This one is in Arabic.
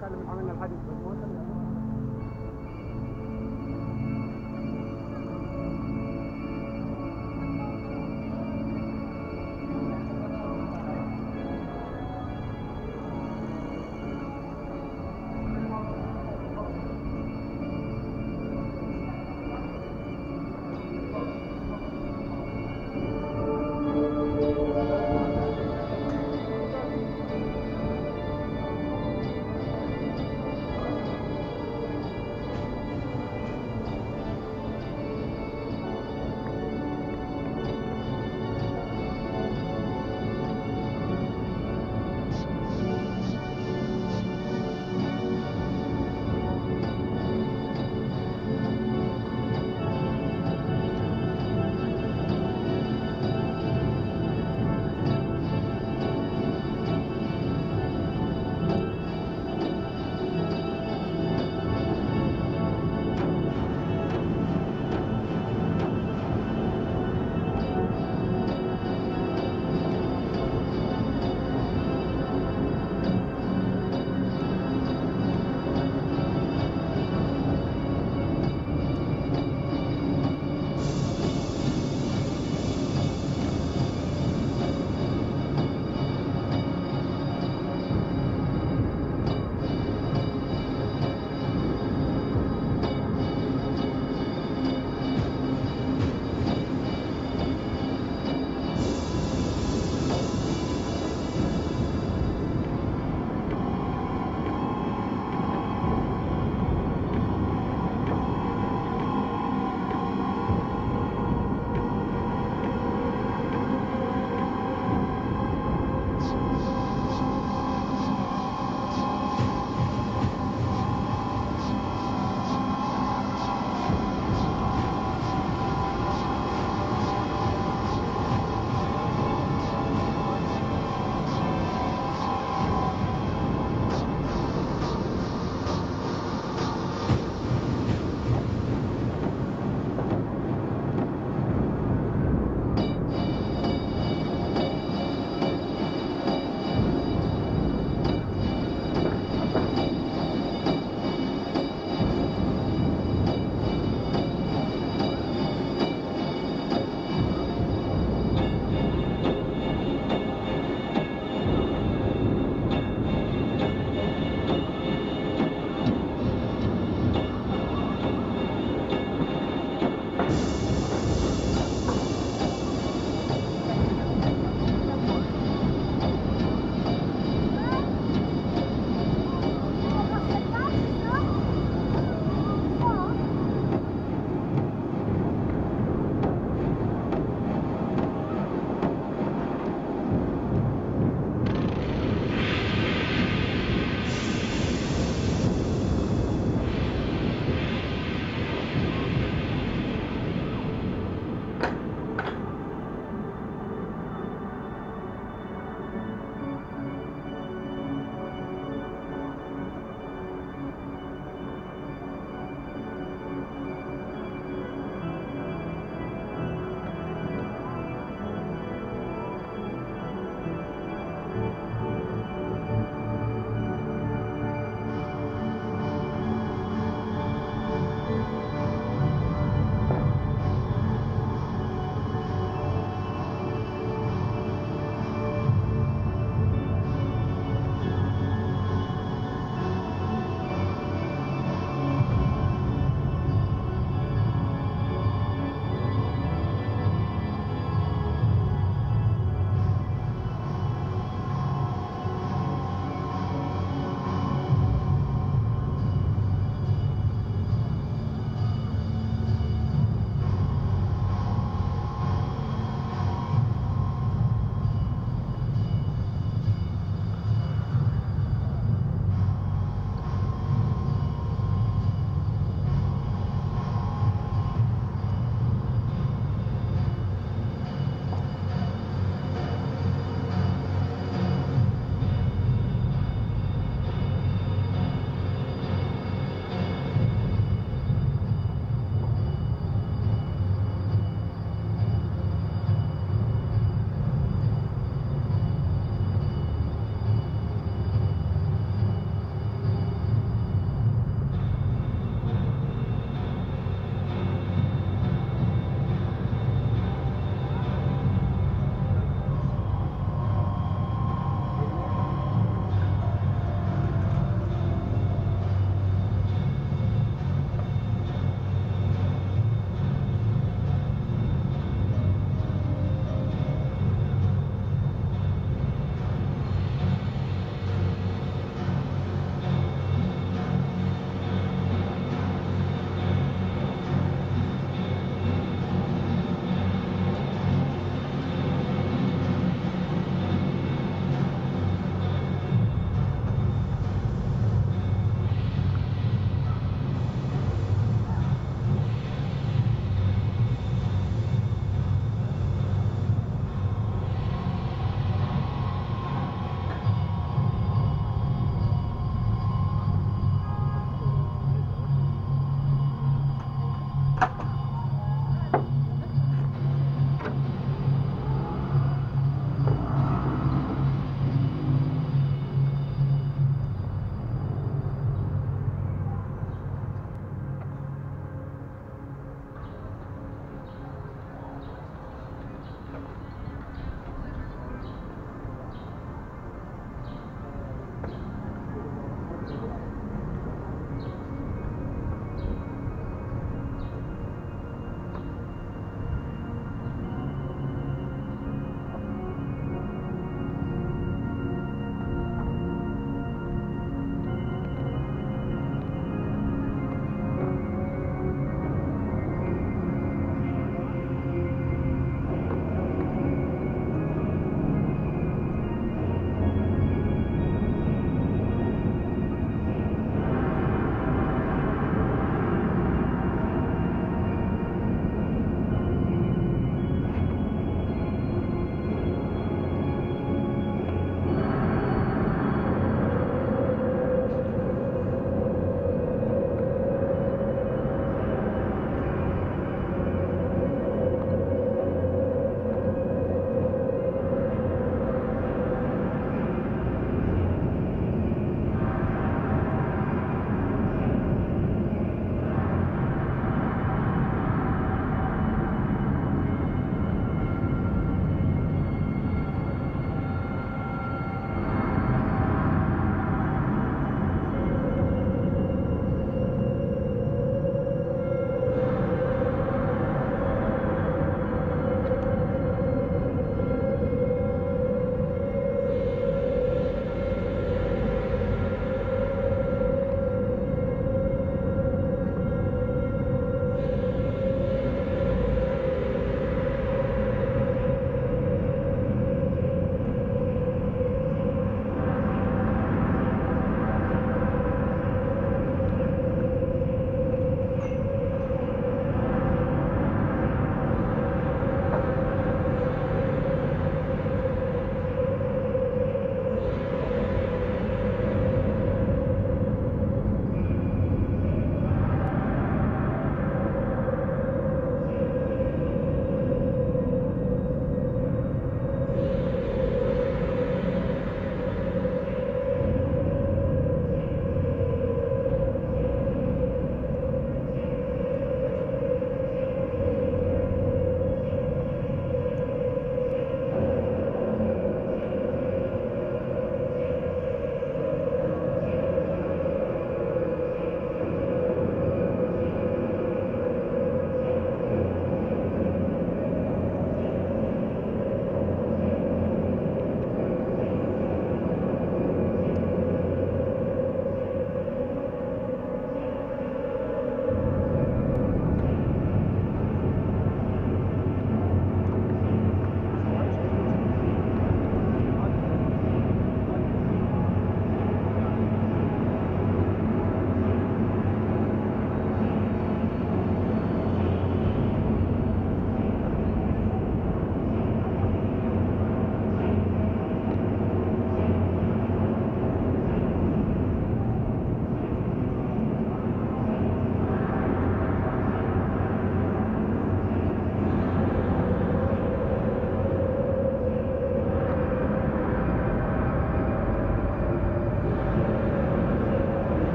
كان عملنا الحادث